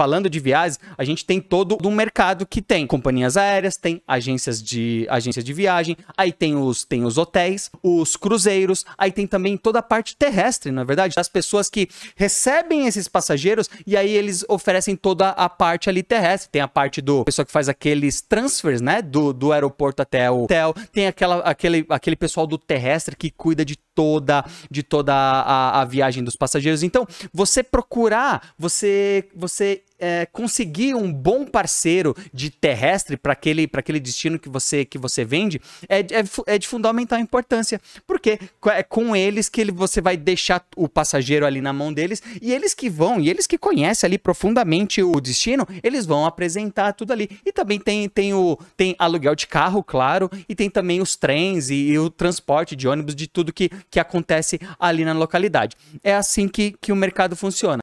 falando de viagens, a gente tem todo um mercado que tem companhias aéreas, tem agências de agências de viagem, aí tem os tem os hotéis, os cruzeiros, aí tem também toda a parte terrestre, na é verdade, das pessoas que recebem esses passageiros e aí eles oferecem toda a parte ali terrestre. Tem a parte do pessoa que faz aqueles transfers, né, do, do aeroporto até o hotel, tem aquela, aquele, aquele pessoal do terrestre que cuida de toda de toda a, a viagem dos passageiros. Então, você procurar, você você é, conseguir um bom parceiro de terrestre para aquele, aquele destino que você, que você vende é, é, é, de fundamental importância. Porque é com eles que ele, você vai deixar o passageiro ali na mão deles e eles que vão, e eles que conhecem ali profundamente o destino, eles vão apresentar tudo ali. E também tem, tem o tem aluguel de carro, claro, e tem também os trens e, e o transporte de ônibus, de tudo que, que acontece ali na localidade. É assim que, que o mercado funciona.